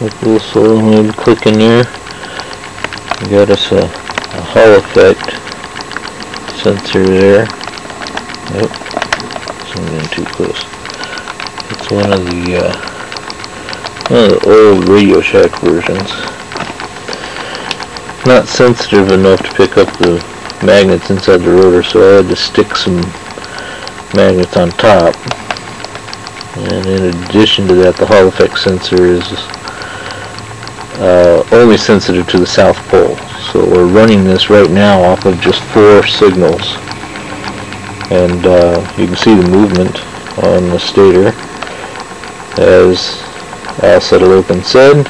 With a little solenoid click in there. Got us a, a Hall effect sensor there. Nope. Zoomed in too close. It's one of the uh, one of the old Radio Shack versions. Not sensitive enough to pick up the magnets inside the rotor, so I had to stick some magnets on top. And in addition to that, the Hall effect sensor is uh, only sensitive to the South Pole. So we're running this right now off of just four signals. And uh, you can see the movement on the stator. As Open said,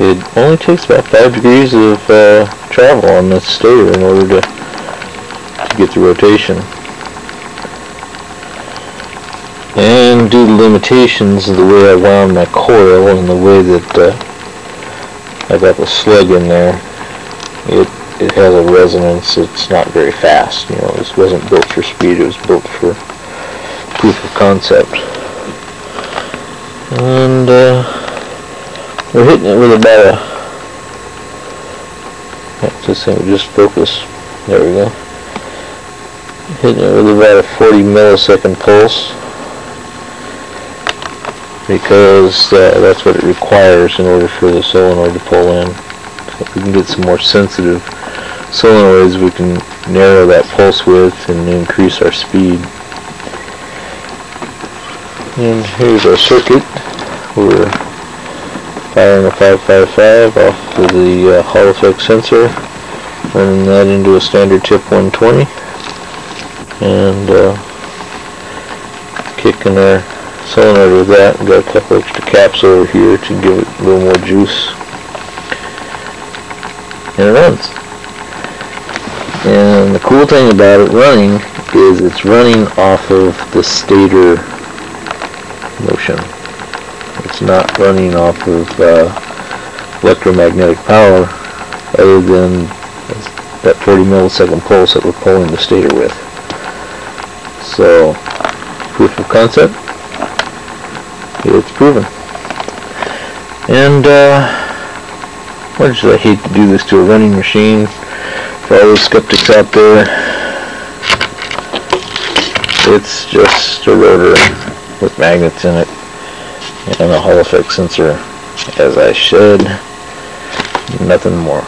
it only takes about 5 degrees of uh, travel on the stator in order to, to get the rotation. And due to limitations of the way I wound my coil and the way that uh, I got the slug in there, it it has a resonance. It's not very fast. You know, this wasn't built for speed. It was built for proof of concept. And uh, we're hitting it with about a. This thing just focus. There we go. Hitting it with about a 40 millisecond pulse because uh, that's what it requires in order for the solenoid to pull in. So if we can get some more sensitive solenoids, we can narrow that pulse width and increase our speed. And here's our circuit. We're firing a 555 off of the uh, Hall effect sensor, running that into a standard TIP 120, and uh, kicking our solenoid with that. We've got a couple extra caps over here to give it a little more juice. And it runs. And the cool thing about it running is it's running off of the stator motion. It's not running off of uh, electromagnetic power other than that 40 millisecond pulse that we're pulling the stator with. So, proof of concept, it's proven. And, uh, why should I hate to do this to a running machine? For all those skeptics out there, it's just a rotor with magnets in it and a Hall effect sensor, as I said, nothing more.